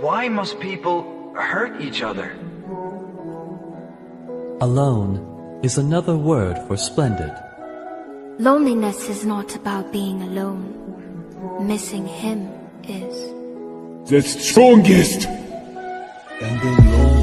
Why must people hurt each other? Alone is another word for splendid. Loneliness is not about being alone. Missing him is. The strongest and the loneliest